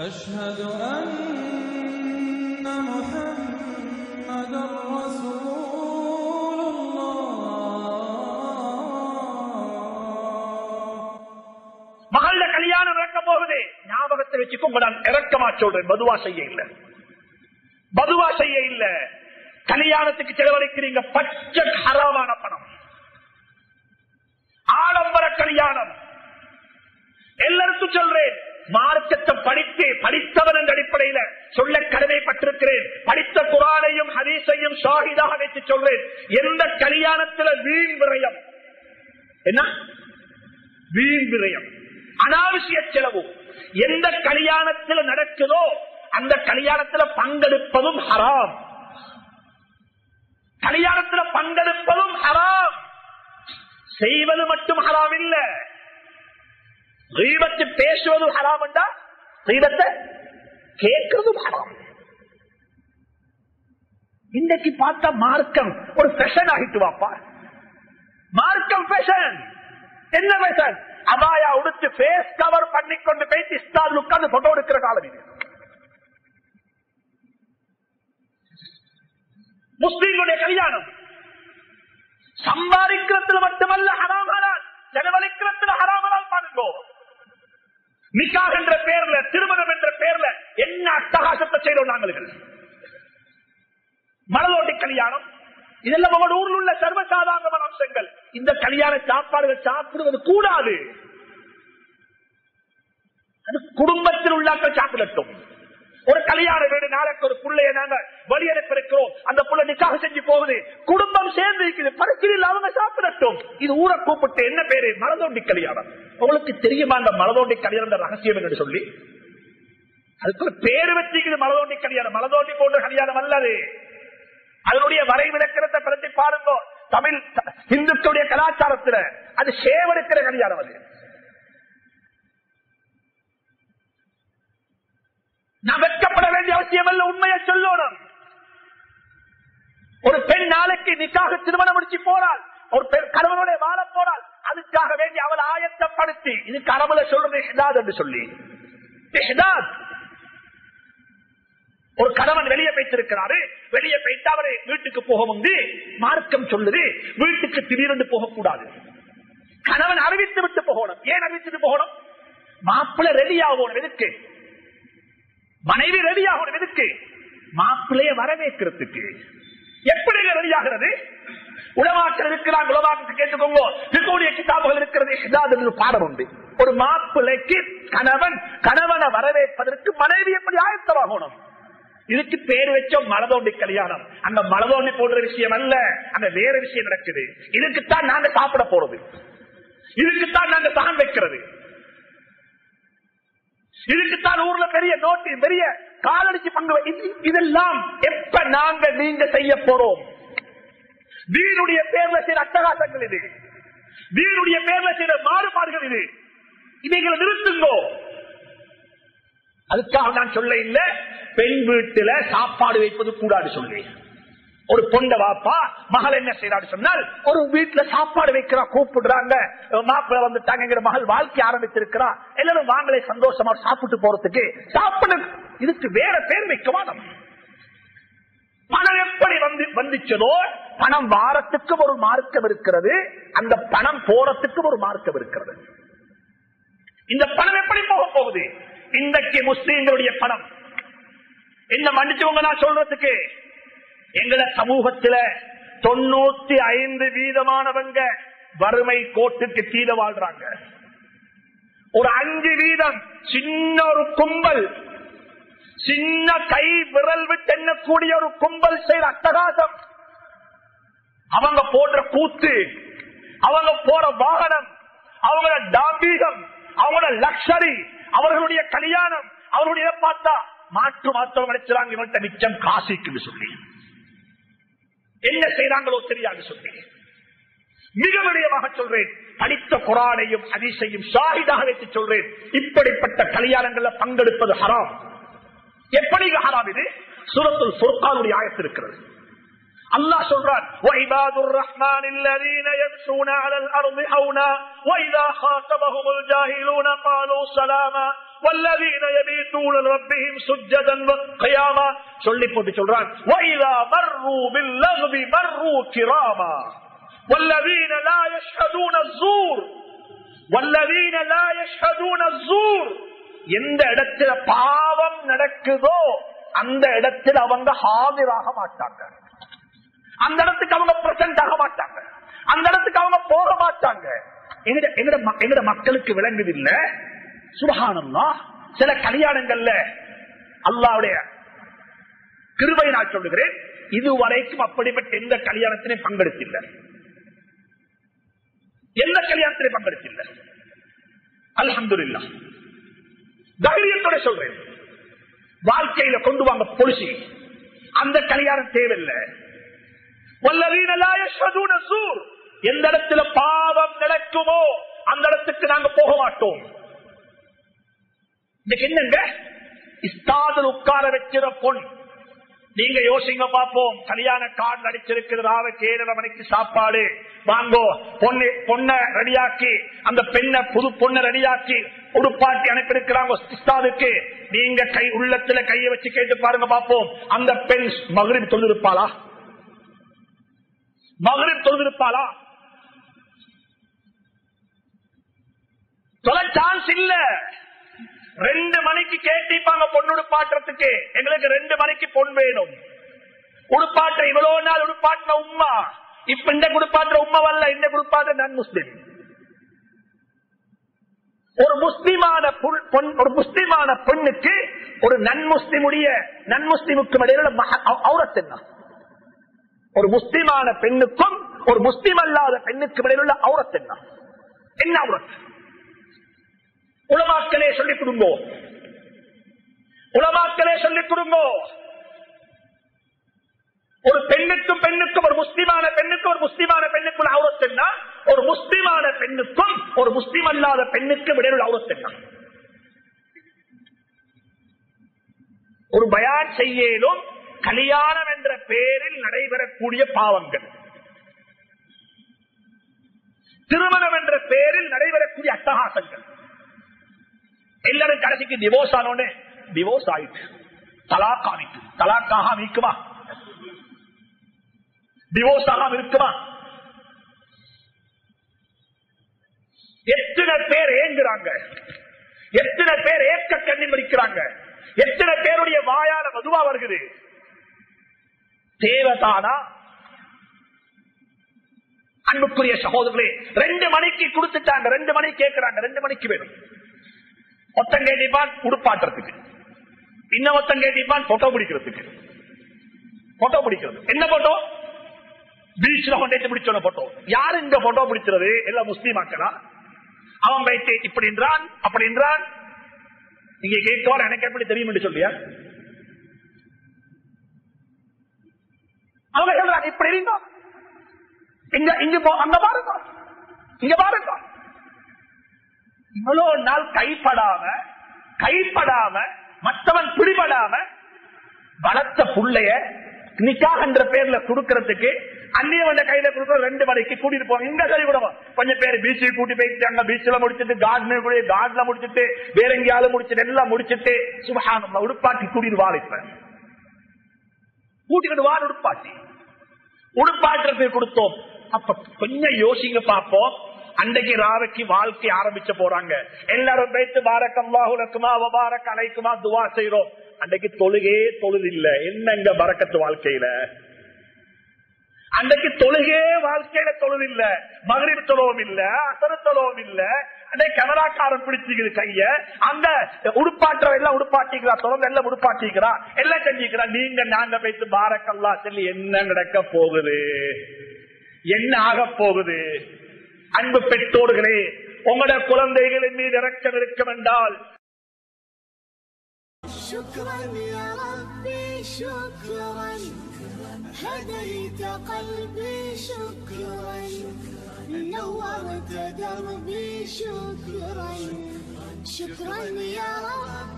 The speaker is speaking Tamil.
أشهد أن محمدا رسول الله மகள கல்யாணம் இறக்க போகுது ஞாபகத்தை வச்சுக்கோங்க நான் இறக்கமா சொல்றேன் பதுவா செய்ய இல்ல பதுவா செய்ய இல்ல கல்யாணத்துக்கு செலவழிக்கிறீங்க பச்சை ஹராமான பணம் ஆடம்பர கல்யாணம் எல்லாருக்கும் சொல்றேன் மார்க்கத்தை படித்து படித்தவன் என்ற அடிப்படையில சொல்ல கடமைப்பட்டிருக்கிறேன். படித்த குரானையும் ஹதீஸையும் ஷாஹிதாக வைத்து சொல்றேன். எந்த கல்யாணத்துல வீண் விரயம்? என்ன? வீண் விரயம். அனாவசிய செலவு. எந்த கல்யாணத்துல நடக்குதோ அந்த கல்யாணத்துல பங்கெடுப்பதும் ஹராம். கல்யாணத்துல பங்கெடுப்பதும் ஹராம். செய்வது மட்டும் ஹராம் இல்ல ரீபத்து பேசுவதும் ஹராம் என்றா? ரீபத்தை கேட்கறதும் ஹராம். இன்றைக்கு பார்த்தா மார்க்கம் ஒரு ஃபேஷன் ஆகிட்டு வாப்பா மார்க்கம் ஃபேஷன் என்ன ஃபேஷன் அபாயா உடுத்து ஃபேஸ் கவர் பண்ணி கொண்டு போயிட்டு இஸ்தால் உட்கார்ந்து போட்டோ எடுக்கிற காலம் இது. முஸ்லீம்களுடைய கல்யாணம். சம்பாதிக்கிறதுல மட்டுமல்ல ஹராமலால் செலவழிக்கிறதுல ஹராமலால் பாருங்கோ. நிக்காக என்ற பேர்ல திருமணம் என்ற பேர்ல என்ன அட்டகாசத்தை செய்யறோம் நாங்கள் மனதோட்டி கல்யாணம். இதெல்லாம் உங்களோட ஊரில் உள்ள சர்வசாதாரணமான அம்சங்கள். இந்த கல்யாண சாப்பாடுகள் சாப்பிடுவது கூடாது. அது குடும்பத்தில் உள்ளாக்கள் சாப்பிடட்டும். ஒரு கல்யாண வீடு நாளைக்கு ஒரு பிள்ளைய நாங்க வழி அனுப்பிருக்கிறோம் அந்த புள்ள நிக்காக செஞ்சு போகுது. குடும்பம் சேர்ந்து இருக்குது. பரிசீலில் அவங்க சாப்பிடட்டும். இது ஊரை கூப்பிட்டு என்ன பேரு? மலதோண்டி கல்யாணம். உங்களுக்கு தெரியுமா அந்த மலதோண்டி கல்யாணம் ரகசியம் என்று சொல்லி? அதுக்கு ஒரு பேரு வச்சுக்குது மலதோண்டி கல்யாணம். மலதோண்டி போன்ற கல்யாணம் அல்லது அதனுடைய வரை வரைவிலக்கணத்தை பற்றி பாருங்க. தமிழ் இந்துக்களுடைய கலாச்சாரத்துல அது சேவெடுக்கிற கல்யாணம் அது. நான் வெட்கப்பட வேண்டிய அவசியம் அல்ல உண்மையை சொல்லணும். ஒரு பெண் நாளைக்கு நிக்காக திருமணம் முடிச்சு போறாள் ஒரு பெண் கணவனோட வாழ போறாள் அதுக்காக வேண்டி அவள் ஆயத்தப்படுத்தி இது கனவுல சொல்றது ஹிதாத் என்று சொல்லி. ஹிதாத் ஒரு கணவன் வெளியே வைத்திருக்கிறாரு வெளியே போயிட்டு அவரை வீட்டுக்கு போக வந்து மார்க்கம் சொல்லுது வீட்டுக்கு திடீரென்று போகக்கூடாது. கணவன் அறிவித்து விட்டு போகணும். ஏன் அறிவித்துட்டு போகணும்? மாப்பிள்ளை ரெடி ஆகணும் எதுக்கு? மனைவி ரெடி ஆகணும் எதுக்கு மாப்பிள்ளைய வரவேற்கிறதுக்கு. எப்படி ரெடி ஆகிறது உலமாக்கள் இருக்கிறாங்க உலமாக்கத்தை கேட்டுக்கோங்க. திருக்கூடிய கிதாபுகள் இருக்கிறது பாடம் உண்டு. ஒரு மாப்பிள்ளைக்கு கணவன் கணவனை வரவேற்பதற்கு மனைவி எப்படி ஆயத்தமாகணும்? இதுக்கு பேர் வச்சோம் மலதோண்டி கல்யாணம். அந்த மலதோண்டி போன்ற விஷயம் அல்ல அந்த வேற விஷயம் நடக்குது. இதுக்குத்தான் நாங்க சாப்பிட போறது. இதுக்குத்தான் நாங்க தான் வைக்கிறது. இதுக்குத்தான் ஊர்ல பெரிய நோட்டு பெரிய காலடிச்சு பங்கு இதெல்லாம் எப்ப நாங்க நீங்க செய்ய போறோம்? வீணுடைய பேர்ல செய்த அட்டகாசங்கள் இது. வீணுடைய பேர்ல செய்த மாறுபாடுகள் இது. இவைகளை நிறுத்துங்கோ. அதுக்காக நான் சொல்ல இல்லை. பெண் வீட்டுல சாப்பாடு வைப்பது கூடாது சொல்லி ஒரு பொண்ட வாப்பா மகள் என்ன செய்யறாரு சொன்னால் ஒரு வீட்டுல சாப்பாடு வைக்கிறா கூப்பிடுறாங்க. மாப்பிள்ள வந்துட்டாங்கிற மகள் வாழ்க்கை ஆரம்பிச்சிருக்கிறா எல்லாரும் வாங்கலை சந்தோஷமா சாப்பிட்டு போறதுக்கு சாப்பிடு. இதுக்கு வேற பேர் வைக்கவாதம் பணம் எப்படி வந்து வந்துச்சதோ பணம் வாரத்துக்கு ஒரு மார்க்கம் இருக்கிறது அந்த பணம் போறதுக்கு ஒரு மார்க்கம் இருக்கிறது. இந்த பணம் எப்படி போக போகுது? இன்றைக்கு முஸ்லீம்களுடைய பணம். என்ன மன்னிச்சவங்க நான் சொல்றதுக்கு. எங்களை சமூகத்துல தொண்ணூத்தி ஐந்து வீதமானவங்க வறுமை கோட்டுக்கு கீழே வாழ்றாங்க. ஒரு அஞ்சு வீதம் சின்ன ஒரு கும்பல் சின்ன கை விரல் விட்டு எண்ணக்கூடிய ஒரு கும்பல் செய்த அட்டகாசம். அவங்க போடுற கூத்து அவங்க போற வாகனம் அவங்களோட டாம்பீகம் அவங்களோட லக்ஷரி அவர்களுடைய கல்யாணம் அவர்களுடைய பார்த்தா மாற்று மாற்றம் நினைச்சாங்க இவன்கிட்ட மிச்சம் காசிக்குன்னு சொல்லி. என்ன செய்யறாங்களோ தெரியாது சொல்லி மிக விடயமாக சொல்றேன் படித்த குரானையும் அதிசையும் ஷாஹிதாக வைத்து சொல்றேன் இப்படிப்பட்ட கல்யாணங்கள்ல பங்கெடுப்பது ஹராம் எப்படி ஹராம் இது சூரத்துல் ஃபுர்கானுடைய ஆயத்து இருக்கிறது அல்லாஹ் சொல்றான் وَعِبَادُ الرَّحْمَنِ الَّذِينَ يَمْشُونَ عَلَى الْأَرْضِ هَوْنًا وَإِذَا خَاطَبَهُمُ الْجَاهِلُونَ قَالُوا سَلَامًا والذين يبيتون لربهم سجدا وقياما சொல்லி போட்டு சொல்றான் وإذا مروا باللغو مروا كراما والذين لا يشهدون الزور والذين لا يشهدون الزور எந்த இடத்துல பாவம் நடக்குதோ அந்த இடத்தில் அவங்க ஹாஜராக மாட்டாங்க அந்த இடத்துக்கு அவங்க பிரசன்ட் ஆக மாட்டாங்க அந்த இடத்துக்கு அவங்க போக மாட்டாங்க எங்கட எங்கட ம- எங்கட மக்களுக்கு விளங்குது இல்ல சுபகானம்னா சில கல்யாணங்கள்ல அல்லாவுடைய கிருவை நான் சொல்லுகிறேன். இதுவரைக்கும் அப்படிப்பட்ட எந்த கல்யாணத்திலையும் பங்கெடுத்தில்லை எந்த கல்யாணத்திலையும் பங்கெடுத்தில்லை அல்ஹம்துலில்லா தைரியத்தோட சொல்றேன். வாழ்க்கையில கொண்டு வாங்க பொலிசி அந்த கல்யாணம் தேவையில்லை. எந்த இடத்துல பாவம் நடக்குமோ அந்த இடத்துக்கு நாங்க போக மாட்டோம். இன்னைக்கு என்னங்க? இஸ்தாதில் உட்கார வச்சிட பொன். நீங்க யோசிங்க பாப்போம் கல்யாண கார்டு அடிச்சிருக்கிறதாவ ராவுக்கு ஏழரை மணிக்கு சாப்பாடு. வாங்கோ பொண்ணு பொண்ண ரெடியாக்கி அந்த பெண்ணை புது பொண்ணை ரெடியாக்கி உடுப்பாட்டி அனுப்பியிருக்கிறாங்க நீங்க கை உள்ளத்துல கையை வச்சு கேட்டு பாருங்க பாப்போம் அந்த பெண் மகளிர் தொழிலிருப்பாளா மகளிர் தொழிலிருப்பாளா தொலை சான்ஸ் இல்ல. ரெண்டு மணிக்கு கேட்டிப்பாங்க பொண்ணு உடுப்பாட்டுறதுக்கு. எங்களுக்கு ரெண்டு மணிக்கு பொன் வேணும். உடுப்பாட்ட இவ்வளவு நாள் உடுப்பாட்டின உம்மா. இப்ப இந்த குடுப்பாட்டுற உம்மா வரல இந்த குடுப்பாட்ட நான் முஸ்லிம். ஒரு முஸ்லிமான பொன்- ஒரு முஸ்லிமான பெண்ணுக்கு ஒரு நன்முஸ்லிமுடைய நன்முஸ்லிமுக்கும் இடையில அவுரத் என்ன? ஒரு முஸ்லிமான பெண்ணுக்கும் ஒரு முஸ்லிம் அல்லாத பெண்ணுக்கும் இடையில உள்ள அவுரத் என்ன? என்ன அவுரத் உலமாக்களே சொல்லிக் கொடுங்கோ. உலமாக்களே சொல்லிக் கொடுங்கோ. ஒரு பெண்ணுக்கும் பெண்ணுக்கும் ஒரு முஸ்லிமான பெண்ணுக்கும் ஒரு முஸ்லிமான பெண்ணுக்குள்ள அவுரத் ஒரு முஸ்லிமான பெண்ணுக்கும் ஒரு முஸ்லிம் அல்லாத பெண்ணுக்கும் இடையில உள்ள ஒரு பயான் செய்யலும் கல்யாணம் என்ற பெயரில் நடைபெறக்கூடிய பாவங்கள். திருமணம் என்ற பெயரில் நடைபெறக்கூடிய அட்டகாசங்கள். எல்லாரும் கடைசிக்கு டிவோர்ஸ் ஆனோடனே டிவோர்ஸ் ஆயிட்டு தலாக் ஆகிட்டு தலாக்காக இருக்குமா? டிவோர்ஸ் ஆகாம இருக்குமா? எத்தனை பேர் ஏங்குறாங்க? எத்தனை பேர் ஏக்க கண்ணி மடிக்கிறாங்க? எத்தனை பேருடைய வாயால மதுவா வருகிறது? தேவதானா? அன்புக்குரிய சகோதரர்களே ரெண்டு மணிக்கு கொடுத்துட்டாங்க ரெண்டு மணி கேட்கிறாங்க ரெண்டு மணிக்கு வேணும். ஒத்தம் கேட்டிப்பான் உடுப்பாட்டுறதுக்கு. இன்னும் ஒத்தம் கேட்டிப்பான் போட்டோ பிடிக்கிறதுக்கு. போட்டோ பிடிக்கிறது. என்ன போட்டோ பீச்ல கொண்டேட்டு பிடிச்சோன போட்டோ யாரு இங்க போட்டோ பிடிக்கிறது? எல்லாம் முஸ்லீம் ஆக்கலா அவன் வைத்து இப்படி என்றான் அப்படி என்றான். நீங்க கேட்கவார் எனக்கு எப்படி தெரியும் என்று சொல்லியா? அவங்க சொல்றாங்க இப்படி இருந்தோம் இங்க இங்க அங்க பாருங்க. இங்க பாருங்க. இவ்வளோ நாள் கைப்படாம கைப்படாம மற்றவன் பிடிபடாம வளர்த்த புள்ளைய நிக்காகன்ற பேர்ல கொடுக்கறதுக்கு அந்நியவன் கையில கொடுக்கற ரெண்டு மணிக்கு கூட்டிட்டு போவாங்க இங்க சரி விடுவோம் கொஞ்சம் பேர் பீச்சுக்கு கூட்டி போயிட்டு அங்க பீச்ல முடிச்சிட்டு கார்டன் கூட கார்ட்ல முடிச்சிட்டு வேற எங்கேயாவது முடிச்சிட்டு எல்லாம் முடிச்சிட்டு சுபகானம் உடுப்பாட்டி கூட்டிட்டு வாழ இப்ப. கூட்டிக்கிட்டு வாழ் உடுப்பாட்டி. உடுப்பாட்டுறதுக்கு கொடுத்தோம். அப்ப கொஞ்சம் யோசிங்க பார்ப்போம் அன்றைக்கு ராவைக்கு வாழ்க்கை ஆரம்பிச்ச போறாங்க. எல்லாரும் பேத்து பாரக்கம்லாஹுலக்குமா வபாரக் அலைக்குமா துவா செய்யறோம் அன்றைக்கு தொழுகே தொழுது இல்ல. என்னங்க பறக்கத்து வாழ்க்கையில? அன்றைக்கு தொழுகே வாழ்க்கையில தொழுது இல்ல. மகளிர் தொழவும் இல்ல அசர தொழவும் இல்ல. அன்றைக்கு கனராக்காரன் பிடிச்சிக்குது கைய. அந்த உடுப்பாற்ற எல்லாம் உடுப்பாட்டிக்கிறா தொடர்ந்து எல்லாம் உடுப்பாட்டிக்கிறா. எல்லாம் செஞ்சுக்கிறா. நீங்க நாங்க போயிட்டு பாரக்கல்லா சொல்லி என்ன நடக்க போகுது? என்ன ஆக போகுது? அன்பு பெற்றோர்களே உங்களோட குழந்தைகளின் மீது இறக்கம் இருக்கும் என்றால் شكرا يا ربي شكرا هديت قلبي شكرا نورت دربي شكرا شكرا يا رب